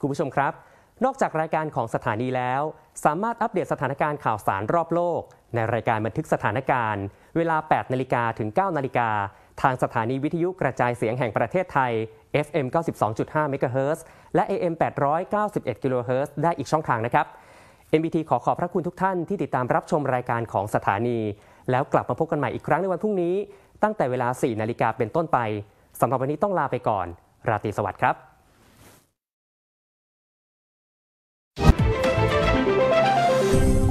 คุณผู้ชมครับ นอกจากรายการของสถานีแล้ว สามารถอัปเดตสถานการณ์ข่าวสารรอบโลก ในรายการบันทึกสถานการณ์ เวลา 8 นาฬิกาถึง 9 นาฬิกา ทางสถานีวิทยุกระจายเสียงแห่งประเทศไทย FM 92.5 MHz และ AM 891 kHz ได้อีกช่องทางนะครับ MBT ขอขอบพระคุณทุกท่านที่ติดตามรับชมรายการของสถานี แล้วกลับมาพบกันใหม่อีกครั้งในวันพรุ่งนี้ ตั้งแต่เวลา 4 นาฬิกาเป็นต้นไปสำหรับวันนี้ต้องลาไปก่อน ราตรีสวัสดิ์ครับ you.